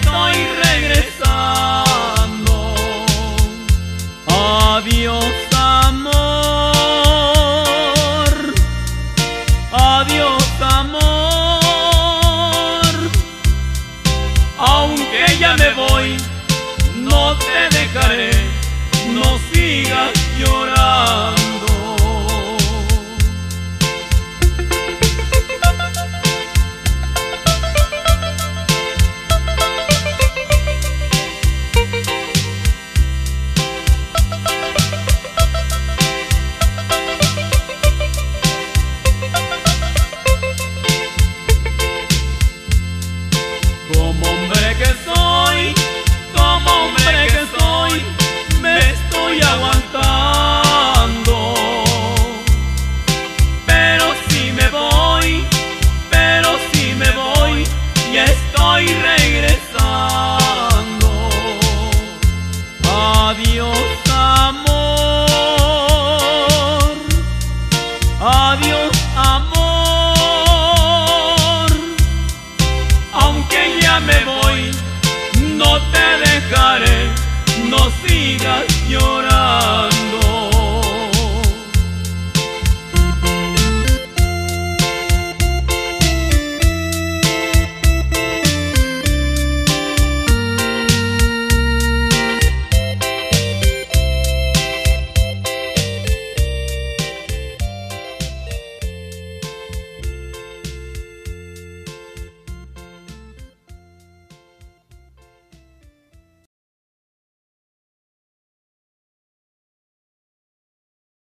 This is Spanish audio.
estoy regresando. Adiós amor, adiós amor. Aunque ya me voy, no te dejaré. dejaré, no sigas llorando.